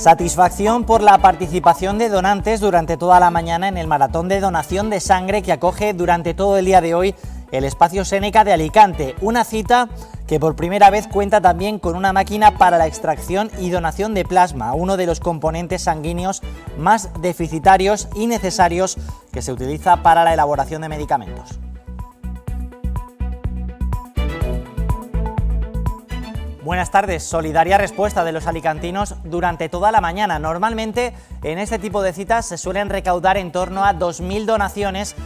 Satisfacción por la participación de donantes durante toda la mañana en el maratón de donación de sangre que acoge durante todo el día de hoy el espacio Seneca de Alicante, una cita que por primera vez cuenta también con una máquina para la extracción y donación de plasma, uno de los componentes sanguíneos más deficitarios y necesarios que se utiliza para la elaboración de medicamentos. Buenas tardes. Solidaria respuesta de los alicantinos durante toda la mañana. Normalmente en este tipo de citas se suelen recaudar en torno a 2.000 donaciones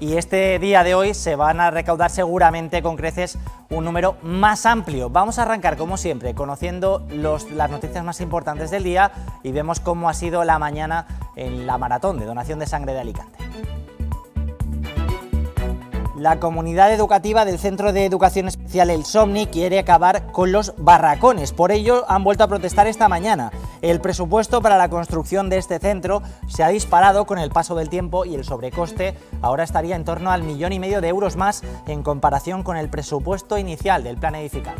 y este día de hoy se van a recaudar seguramente con creces un número más amplio. Vamos a arrancar como siempre conociendo las noticias más importantes del día y vemos cómo ha sido la mañana en la maratón de donación de sangre de Alicante. La comunidad educativa del Centro de Educación Especial El Somni quiere acabar con los barracones. Por ello han vuelto a protestar esta mañana. El presupuesto para la construcción de este centro se ha disparado con el paso del tiempo y el sobrecoste ahora estaría en torno al millón y medio de euros más en comparación con el presupuesto inicial del plan edificado.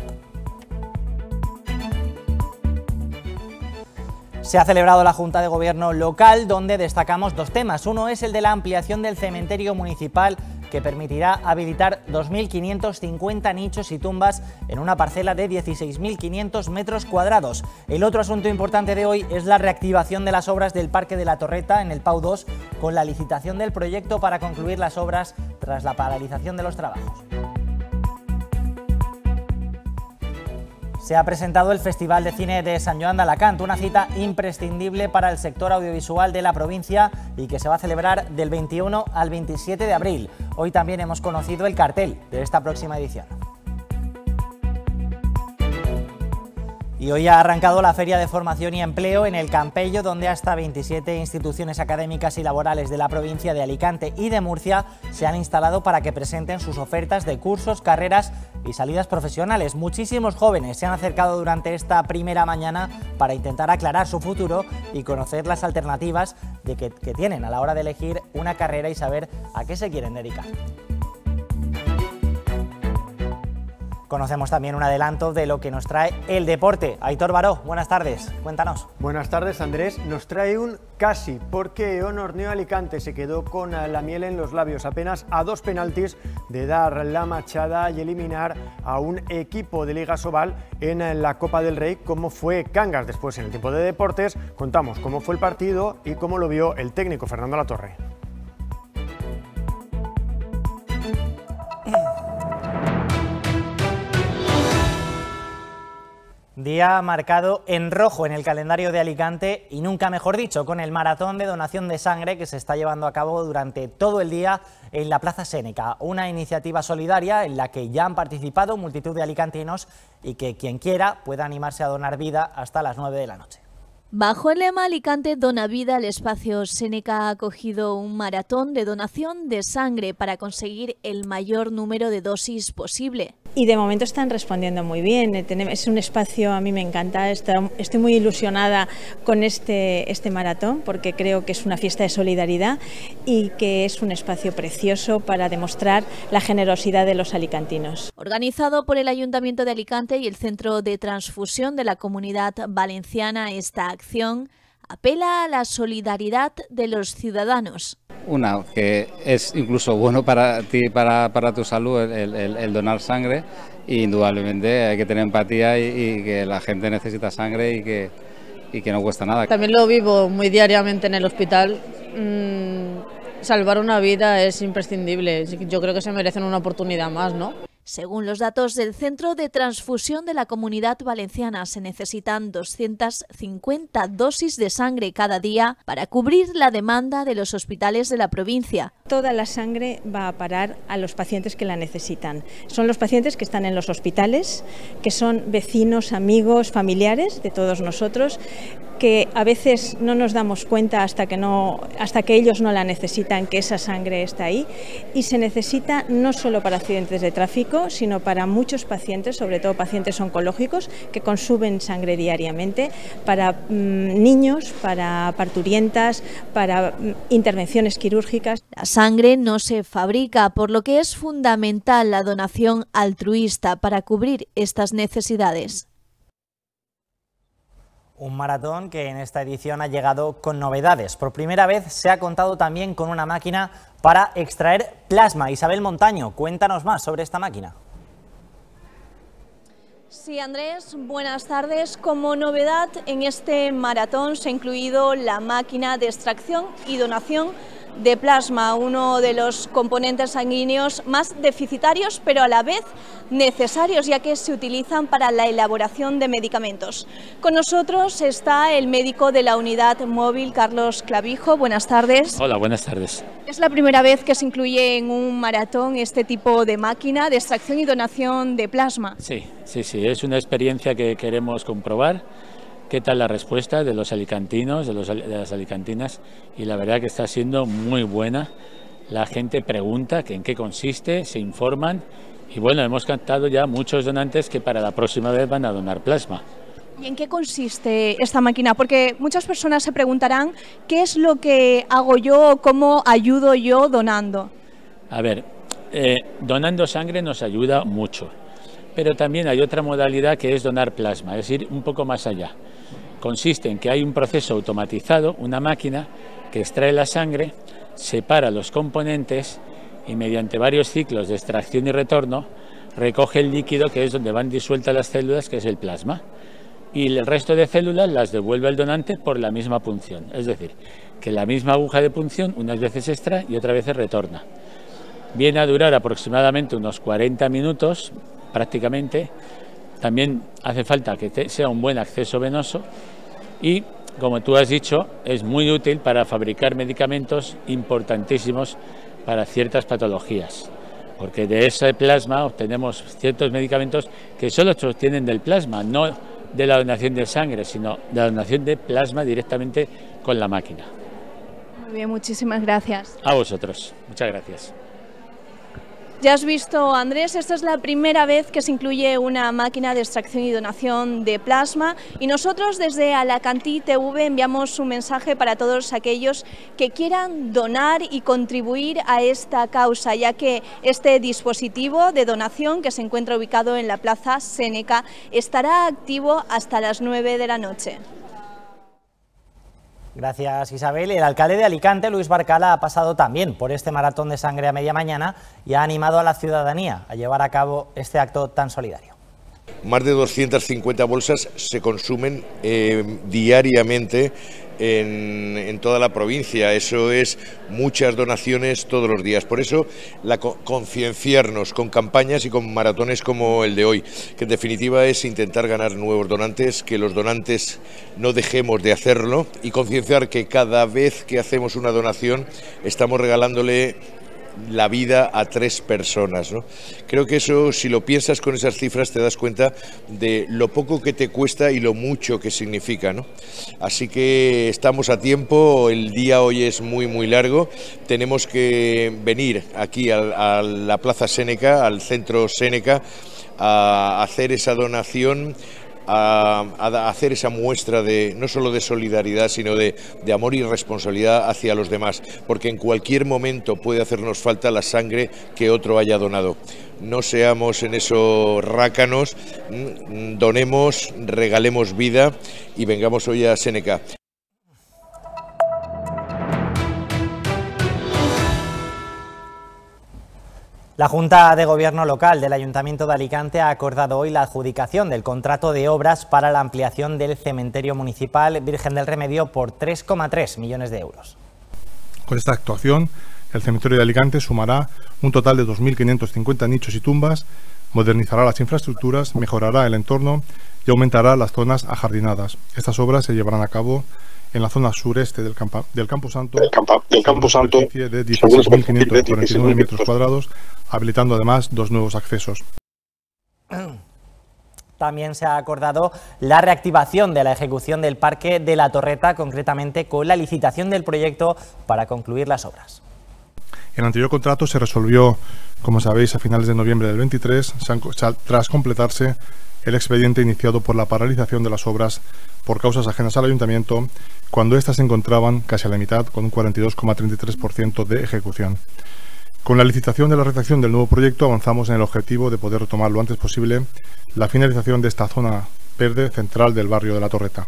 Se ha celebrado la Junta de Gobierno local donde destacamos dos temas. Uno es el de la ampliación del cementerio municipal que permitirá habilitar 2.550 nichos y tumbas en una parcela de 16.500 metros cuadrados. El otro asunto importante de hoy es la reactivación de las obras del Parque de la Torreta en el PAU 2 con la licitación del proyecto para concluir las obras tras la paralización de los trabajos. se ha presentado el Festival de Cine de San Joan de Alacant, una cita imprescindible para el sector audiovisual de la provincia y que se va a celebrar del 21 al 27 de abril. Hoy también hemos conocido el cartel de esta próxima edición. Y hoy ha arrancado la Feria de Formación y Empleo en el Campello, donde hasta 27 instituciones académicas y laborales de la provincia de Alicante y de Murcia se han instalado para que presenten sus ofertas de cursos, carreras y salidas profesionales. Muchísimos jóvenes se han acercado durante esta primera mañana para intentar aclarar su futuro y conocer las alternativas de que, que tienen a la hora de elegir una carrera y saber a qué se quieren dedicar. Conocemos también un adelanto de lo que nos trae el deporte. Aitor Baró, buenas tardes, cuéntanos. Buenas tardes Andrés, nos trae un casi, porque Honor Neo Alicante se quedó con la miel en los labios, apenas a dos penaltis de dar la machada y eliminar a un equipo de Liga Sobal en la Copa del Rey, como fue Cangas. Después, en el tiempo de deportes, contamos cómo fue el partido y cómo lo vio el técnico Fernando Latorre. Día marcado en rojo en el calendario de Alicante y nunca mejor dicho, con el maratón de donación de sangre que se está llevando a cabo durante todo el día en la Plaza Séneca, una iniciativa solidaria en la que ya han participado multitud de alicantinos y que quien quiera pueda animarse a donar vida hasta las 9 de la noche. Bajo el lema Alicante Dona Vida, el espacio Seneca ha acogido un maratón de donación de sangre para conseguir el mayor número de dosis posible. Y de momento están respondiendo muy bien. Es un espacio, a mí me encanta, estoy muy ilusionada con este, este maratón porque creo que es una fiesta de solidaridad y que es un espacio precioso para demostrar la generosidad de los alicantinos. Organizado por el Ayuntamiento de Alicante y el Centro de Transfusión de la Comunidad Valenciana, esta acción apela a la solidaridad de los ciudadanos. Una, que es incluso bueno para ti, para, para tu salud, el, donar sangre. Y indudablemente hay que tener empatía y, que la gente necesita sangre y que, y que no cuesta nada. También lo vivo muy diariamente en el hospital. Mm, salvar una vida es imprescindible. Yo creo que se merecen una oportunidad más, ¿no? Según los datos del Centro de Transfusión de la Comunidad Valenciana, se necesitan 250 dosis de sangre cada día para cubrir la demanda de los hospitales de la provincia. Toda la sangre va a parar a los pacientes que la necesitan. Son los pacientes que están en los hospitales, que son vecinos, amigos, familiares de todos nosotros, que a veces no nos damos cuenta hasta que, no, hasta que ellos no la necesitan, que esa sangre está ahí. Y se necesita no solo para accidentes de tráfico, sino para muchos pacientes, sobre todo pacientes oncológicos, que consumen sangre diariamente, para mm, niños, para parturientas, para mm, intervenciones quirúrgicas. La sangre no se fabrica, por lo que es fundamental la donación altruista para cubrir estas necesidades. Un maratón que en esta edición ha llegado con novedades. Por primera vez se ha contado también con una máquina para extraer plasma. Isabel Montaño, cuéntanos más sobre esta máquina. Sí, Andrés, buenas tardes. Como novedad en este maratón se ha incluido la máquina de extracción y donación de plasma, uno de los componentes sanguíneos más deficitarios, pero a la vez necesarios, ya que se utilizan para la elaboración de medicamentos. Con nosotros está el médico de la unidad móvil, Carlos Clavijo. Buenas tardes. Hola, buenas tardes. Es la primera vez que se incluye en un maratón este tipo de máquina de extracción y donación de plasma. Sí, sí, sí, es una experiencia que queremos comprobar qué tal la respuesta de los alicantinos, de, las alicantinas, y la verdad que está siendo muy buena. La gente pregunta en qué consiste, se informan, y bueno, hemos captado ya muchos donantes que para la próxima vez van a donar plasma. ¿Y en qué consiste esta máquina? Porque muchas personas se preguntarán qué es lo que hago yo, cómo ayudo yo donando. A ver, eh, donando sangre nos ayuda mucho, pero también hay otra modalidad que es donar plasma, es decir, un poco más allá consiste en que hay un proceso automatizado, una máquina que extrae la sangre, separa los componentes y mediante varios ciclos de extracción y retorno recoge el líquido que es donde van disueltas las células, que es el plasma, y el resto de células las devuelve al donante por la misma punción. Es decir, que la misma aguja de punción unas veces extrae y otras veces retorna. Viene a durar aproximadamente unos 40 minutos prácticamente. También hace falta que sea un buen acceso venoso y, como tú has dicho, es muy útil para fabricar medicamentos importantísimos para ciertas patologías, porque de ese plasma obtenemos ciertos medicamentos que solo se obtienen del plasma, no de la donación de sangre, sino de la donación de plasma directamente con la máquina. Muy bien, muchísimas gracias. A vosotros, muchas gracias. Ya has visto, Andrés, esta es la primera vez que se incluye una máquina de extracción y donación de plasma y nosotros desde Alacantí TV enviamos un mensaje para todos aquellos que quieran donar y contribuir a esta causa, ya que este dispositivo de donación que se encuentra ubicado en la Plaza Seneca estará activo hasta las 9 de la noche. Gracias Isabel. El alcalde de Alicante, Luis Barcala, ha pasado también por este maratón de sangre a media mañana y ha animado a la ciudadanía a llevar a cabo este acto tan solidario. Más de 250 bolsas se consumen eh, diariamente en, toda la provincia. Eso es muchas donaciones todos los días. Por eso, la concienciarnos con campañas y con maratones como el de hoy, que en definitiva es intentar ganar nuevos donantes, que los donantes no dejemos de hacerlo y concienciar que cada vez que hacemos una donación estamos regalándole la vida a tres personas. ¿no? Creo que eso, si lo piensas con esas cifras, te das cuenta de lo poco que te cuesta y lo mucho que significa. ¿no? Así que estamos a tiempo, el día hoy es muy, muy largo. Tenemos que venir aquí a, a la Plaza Séneca, al centro Séneca, a hacer esa donación a, hacer esa muestra de no solo de solidaridad, sino de, de, amor y responsabilidad hacia los demás, porque en cualquier momento puede hacernos falta la sangre que otro haya donado. No seamos en eso rácanos, mm, donemos, regalemos vida y vengamos hoy a Seneca. La Junta de Gobierno Local del Ayuntamiento de Alicante ha acordado hoy la adjudicación del contrato de obras para la ampliación del cementerio municipal Virgen del Remedio por 3,3 millones de euros. Con esta actuación, el cementerio de Alicante sumará un total de 2.550 nichos y tumbas, modernizará las infraestructuras, mejorará el entorno y aumentará las zonas ajardinadas. Estas obras se llevarán a cabo en la zona sureste del, del Campo Santo, del, campo, del campo Santo de 16.549 metros cuadrados, habilitando además dos nuevos accesos. También se ha acordado la reactivación de la ejecución del Parque de la Torreta, concretamente con la licitación del proyecto para concluir las obras. El anterior contrato se resolvió, como sabéis, a finales de noviembre del 23, tras completarse el expediente iniciado por la paralización de las obras por causas ajenas al ayuntamiento, cuando éstas se encontraban casi a la mitad, con un 42,33% de ejecución. Con la licitación de la redacción del nuevo proyecto avanzamos en el objetivo de poder retomar lo antes posible la finalización de esta zona verde central del barrio de la Torreta.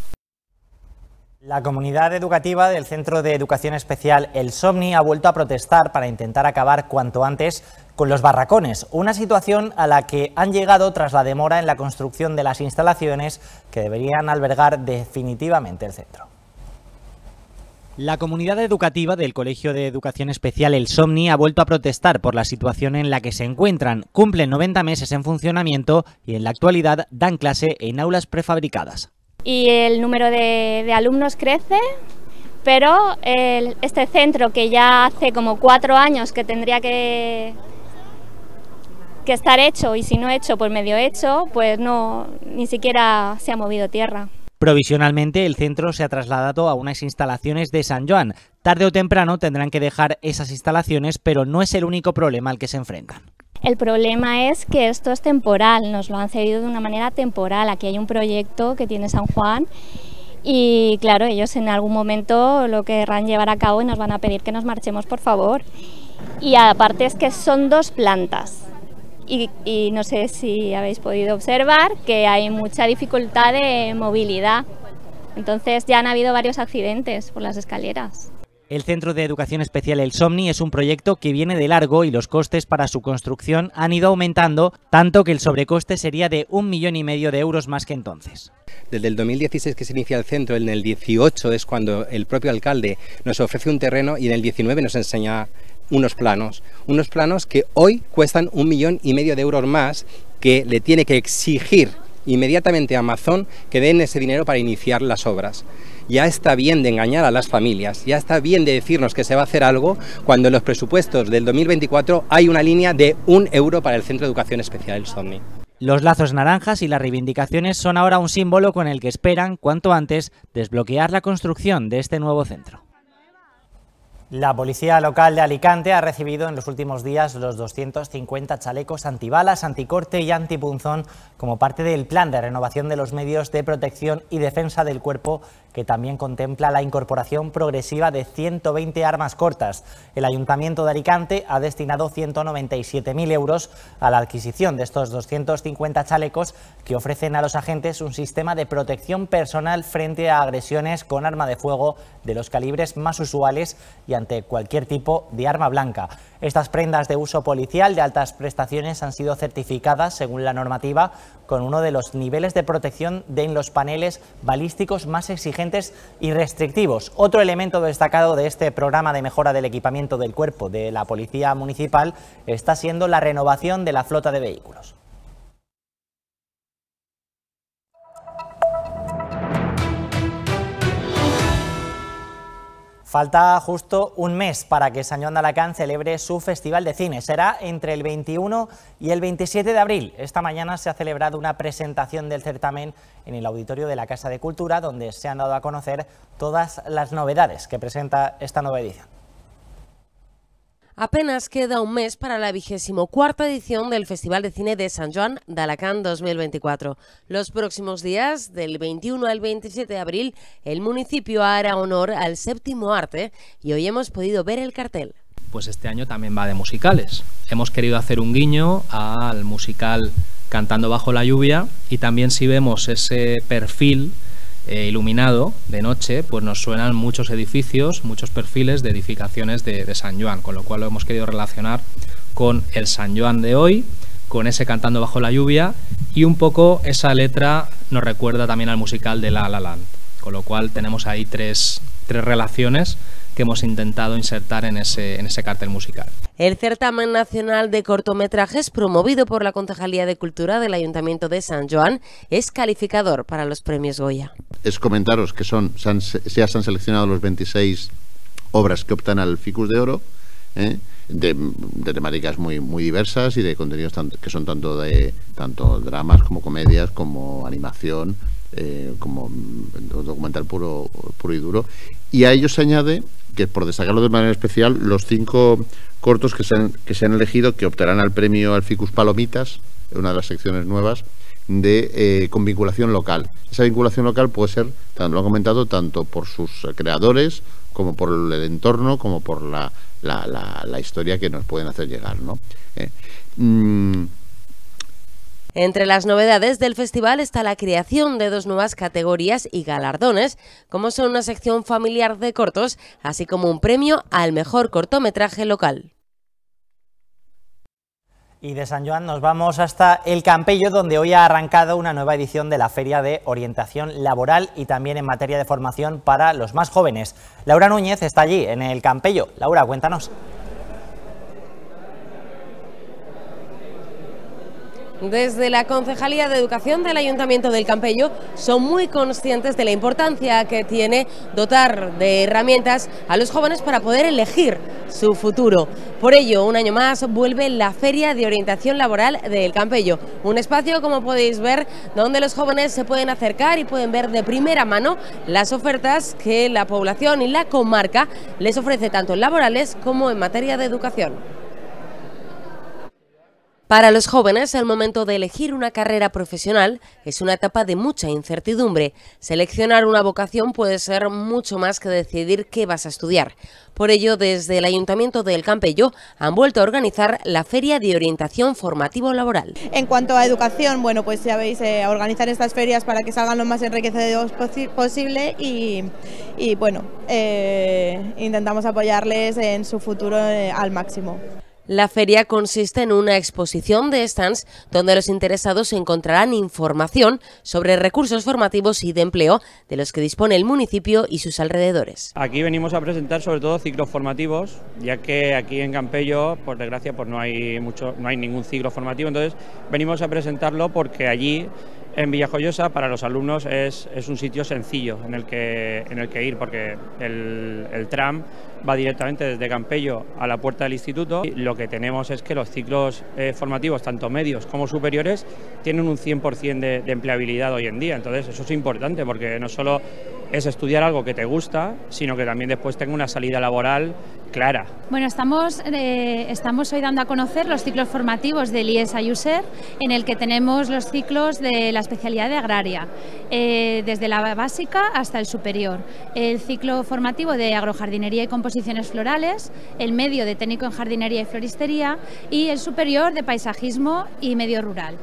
La comunidad educativa del Centro de Educación Especial El Somni ha vuelto a protestar para intentar acabar cuanto antes con los barracones, una situación a la que han llegado tras la demora en la construcción de las instalaciones que deberían albergar definitivamente el centro. La comunidad educativa del Colegio de Educación Especial El Somni ha vuelto a protestar por la situación en la que se encuentran. Cumplen 90 meses en funcionamiento y en la actualidad dan clase en aulas prefabricadas y el número de, alumnos crece, pero este centro que ya hace como cuatro años que tendría que, que estar hecho y si no hecho, pues medio hecho, pues no, ni siquiera se ha movido tierra. Provisionalmente el centro se ha trasladado a unas instalaciones de San Joan. Tarde o temprano tendrán que dejar esas instalaciones, pero no es el único problema al que se enfrentan. El problema es que esto es temporal, nos lo han cedido de una manera temporal. Aquí hay un proyecto que tiene San Juan y claro, ellos en algún momento lo querrán llevar a cabo y nos van a pedir que nos marchemos, por favor. Y aparte es que son dos plantas. Y, y, no sé si habéis podido observar que hay mucha dificultad de movilidad. Entonces ya han habido varios accidentes por las escaleras. El Centro de Educación Especial El Somni es un proyecto que viene de largo y los costes para su construcción han ido aumentando, tanto que el sobrecoste sería de un millón y medio de euros más que entonces. Desde el 2016 que se inicia el centro, en el 18 es cuando el propio alcalde nos ofrece un terreno y en el 19 nos enseña unos planos, unos planos que hoy cuestan un millón y medio de euros más que le tiene que exigir inmediatamente a Amazon que den ese dinero para iniciar las obras ya está bien de engañar a las familias, ya está bien de decirnos que se va a hacer algo cuando en los presupuestos del 2024 hay una línea de un euro para el Centro de Educación Especial El Somni. Los lazos naranjas y las reivindicaciones son ahora un símbolo con el que esperan, cuanto antes, desbloquear la construcción de este nuevo centro. La policía local de Alicante ha recibido en los últimos días los 250 chalecos antibalas, anticorte y antipunzón como parte del plan de renovación de los medios de protección y defensa del cuerpo que también contempla la incorporación progresiva de 120 armas cortas. El Ayuntamiento de Alicante ha destinado 197.000 euros a la adquisición de estos 250 chalecos que ofrecen a los agentes un sistema de protección personal frente a agresiones con arma de fuego de los calibres más usuales y ante cualquier tipo de arma blanca. Estas prendas de uso policial de altas prestaciones han sido certificadas según la normativa con uno de los niveles de protección de los paneles balísticos más exigentes y restrictivos. Otro elemento destacado de este programa de mejora del equipamiento del cuerpo de la Policía Municipal está siendo la renovación de la flota de vehículos. Falta justo un mes para que Juan de Alacant celebre su Festival de Cine. Será entre el 21 y el 27 de abril. Esta mañana se ha celebrado una presentación del certamen en el auditorio de la Casa de Cultura, donde se han dado a conocer todas las novedades que presenta esta nueva edición. Apenas queda un mes para la vigésimo cuarta edición del Festival de Cine de San Juan de Alacant 2024. Los próximos días, del 21 al 27 de abril, el municipio hará honor al séptimo arte y hoy hemos podido ver el cartel. Pues este año también va de musicales. Hemos querido hacer un guiño al musical Cantando bajo la lluvia y también si vemos ese perfil eh, iluminado de noche, pues nos suenan muchos edificios, muchos perfiles de edificaciones de, San Joan, con lo cual lo hemos querido relacionar con el San Joan de hoy, con ese Cantando bajo la lluvia y un poco esa letra nos recuerda también al musical de La La Land, con lo cual tenemos ahí tres, tres relaciones que hemos intentado insertar en ese, en ese cartel musical. El certamen nacional de cortometrajes promovido por la Concejalía de Cultura del Ayuntamiento de San Joan es calificador para los premios Goya. Es comentaros que son, se han, seleccionado los 26 obras que optan al Ficus de Oro. ¿eh? De, temáticas muy muy diversas y de contenidos que son tanto de tanto dramas como comedias como animación eh, como documental puro puro y duro y a ellos se añade que por destacarlo de manera especial, los cinco cortos que se han, que se han elegido, que optarán al premio Alficus Palomitas, una de las secciones nuevas, de eh, con vinculación local. Esa vinculación local puede ser, lo han comentado, tanto por sus creadores, como por el entorno, como por la, la, la, historia que nos pueden hacer llegar. ¿no? Eh, mm, Entre las novedades del festival está la creación de dos nuevas categorías y galardones, como son una sección familiar de cortos, así como un premio al mejor cortometraje local. Y de San Juan nos vamos hasta El Campello, donde hoy ha arrancado una nueva edición de la Feria de Orientación Laboral y también en materia de formación para los más jóvenes. Laura Núñez está allí, en El Campello. Laura, cuéntanos. Desde la Concejalía de Educación del Ayuntamiento del Campello son muy conscientes de la importancia que tiene dotar de herramientas a los jóvenes para poder elegir su futuro. Por ello, un año más vuelve la Feria de Orientación Laboral del Campello, un espacio, como podéis ver, donde los jóvenes se pueden acercar y pueden ver de primera mano las ofertas que la población y la comarca les ofrece tanto en laborales como en materia de educación. Para los jóvenes, el momento de elegir una carrera profesional es una etapa de mucha incertidumbre. Seleccionar una vocación puede ser mucho más que decidir qué vas a estudiar. Por ello, desde el Ayuntamiento del Campello han vuelto a organizar la Feria de Orientación Formativo Laboral. En cuanto a educación, bueno, pues ya veis, eh, organizar estas ferias para que salgan lo más enriquecedores posible y, bueno, eh, intentamos apoyarles en su futuro eh, al máximo. La feria consiste en una exposición de stands donde los interesados encontrarán información sobre recursos formativos y de empleo de los que dispone el municipio y sus alrededores. Aquí venimos a presentar sobre todo ciclos formativos, ya que aquí en Campello, por desgracia, pues no hay mucho, no hay ningún ciclo formativo, entonces venimos a presentarlo porque allí en Villajoyosa para los alumnos es, un sitio sencillo en el que, en el que ir porque el, el tram va directamente desde Campello a la puerta del instituto. Y lo que tenemos es que los ciclos eh, formativos, tanto medios como superiores, tienen un 100% de, de empleabilidad hoy en día. Entonces eso es importante porque no solo es estudiar algo que te gusta, sino que también después tenga una salida laboral clara. Bueno, estamos, eh, estamos hoy dando a conocer los ciclos formativos del IES Ayuser, en el que tenemos los ciclos de la especialidad de agraria, eh, desde la básica hasta el superior. El ciclo formativo de agrojardinería y composiciones florales, el medio de técnico en jardinería y floristería y el superior de paisajismo y medio rural.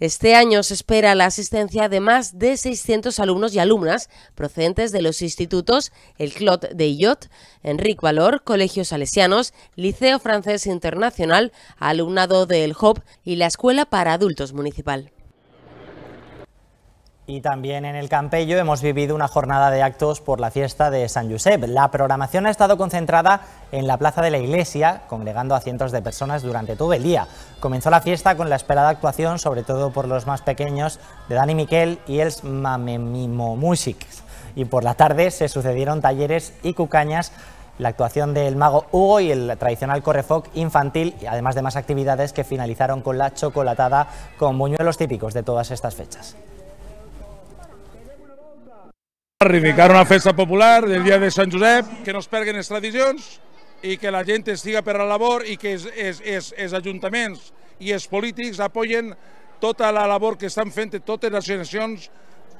Este año se espera la asistencia de más de 600 alumnos y alumnas procedentes de los institutos El Clot de Illot, Enric Valor, Colegios Salesianos, Liceo Francés Internacional, alumnado del HOP y la Escuela para Adultos Municipal. Y también en el Campello hemos vivido una jornada de actos por la fiesta de San Josep. La programación ha estado concentrada en la plaza de la iglesia, congregando a cientos de personas durante todo el día. Comenzó la fiesta con la esperada actuación, sobre todo por los más pequeños, de Dani Miquel y el Mamemimo Music. Y por la tarde se sucedieron talleres y cucañas la actuación del mago Hugo y el tradicional correfoc infantil, además de más actividades que finalizaron con la chocolatada con buñuelos típicos de todas estas fechas. Reivindicar una festa popular del dia de Sant Josep, que no es perguen les tradicions i que la gent estiga per la labor i que els, ajuntaments i els polítics apoyen tota la labor que estan fent totes les associacions,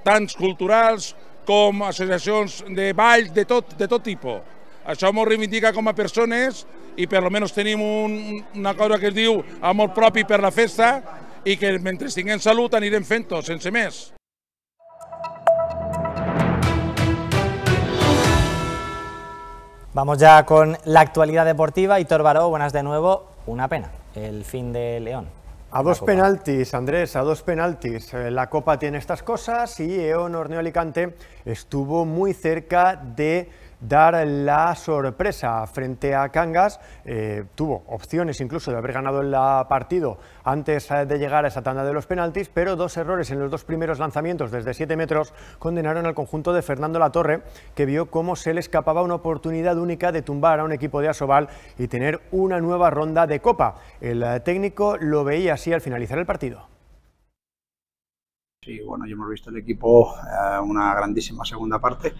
tant culturals com associacions de balls, de tot, de tot tipus. Això ens reivindica com a persones i per almenys tenim un, una cosa que es diu amor propi per la festa i que mentre tinguem salut anirem fent-ho, sense més. Vamos ya con la actualidad deportiva. y Baró, buenas de nuevo. Una pena, el fin de León. A dos penaltis, Andrés, a dos penaltis. Eh, la Copa tiene estas cosas y Eon Horneo Alicante estuvo muy cerca de dar la sorpresa frente a Cangas. Eh, tuvo opciones incluso de haber ganado el partido antes eh, de llegar a esa tanda de los penaltis, pero dos errores en los dos primeros lanzamientos desde 7 metros condenaron al conjunto de Fernando Latorre, que vio cómo se le escapaba una oportunidad única de tumbar a un equipo de Asobal y tener una nueva ronda de Copa. El eh, técnico lo veía así al finalizar el partido. Sí, bueno, ya hemos visto el equipo eh, una grandísima segunda parte,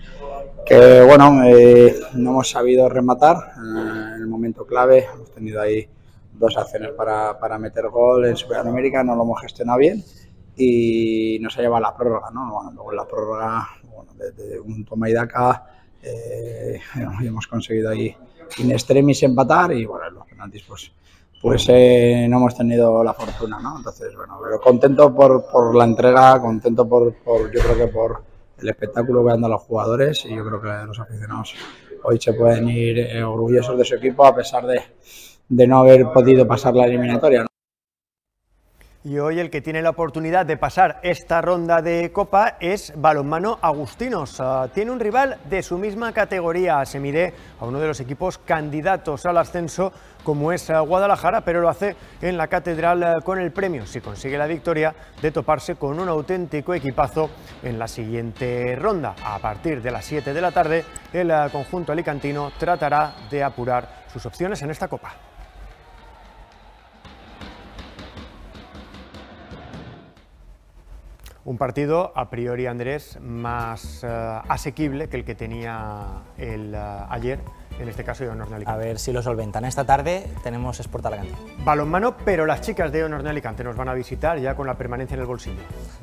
que bueno, eh, no hemos sabido rematar eh, en el momento clave, hemos tenido ahí dos acciones para, para meter gol en América, no lo hemos gestionado bien y nos ha llevado a la prórroga, ¿no? Bueno, luego en la prórroga, bueno, desde un toma y daca, hemos conseguido ahí in extremis empatar y bueno, los penaltis pues pues eh, no hemos tenido la fortuna, ¿no? Entonces, bueno, pero contento por, por la entrega, contento por, por, yo creo que por el espectáculo que dado los jugadores y yo creo que los aficionados hoy se pueden ir eh, orgullosos de su equipo a pesar de, de no haber podido pasar la eliminatoria. ¿no? Y hoy el que tiene la oportunidad de pasar esta ronda de Copa es Balonmano Agustinos. Tiene un rival de su misma categoría, se mide a uno de los equipos candidatos al ascenso como es Guadalajara, pero lo hace en la catedral uh, con el premio, si consigue la victoria, de toparse con un auténtico equipazo en la siguiente ronda. A partir de las 7 de la tarde, el conjunto alicantino tratará de apurar sus opciones en esta Copa. Un partido a priori, Andrés, más uh, asequible que el que tenía el uh, ayer, en este caso de Honor Alicante. A ver si lo solventan. Esta tarde tenemos Sport Alicante. Balonmano, pero las chicas de Honor Alicante nos van a visitar ya con la permanencia en el bolsillo.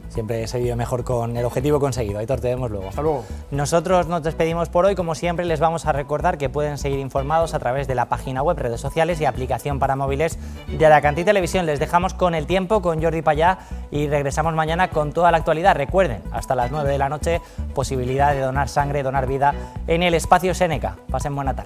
Siempre se vive mejor con el objetivo conseguido. Ahí te vemos luego. Hasta luego. Nosotros nos despedimos por hoy. Como siempre, les vamos a recordar que pueden seguir informados a través de la página web, redes sociales y aplicación para móviles de Alacantí Televisión. Les dejamos con el tiempo, con Jordi Payá y regresamos mañana con toda la actualidad. Recuerden, hasta las 9 de la noche, posibilidad de donar sangre, donar vida en el espacio Seneca. Pasen buena tarde.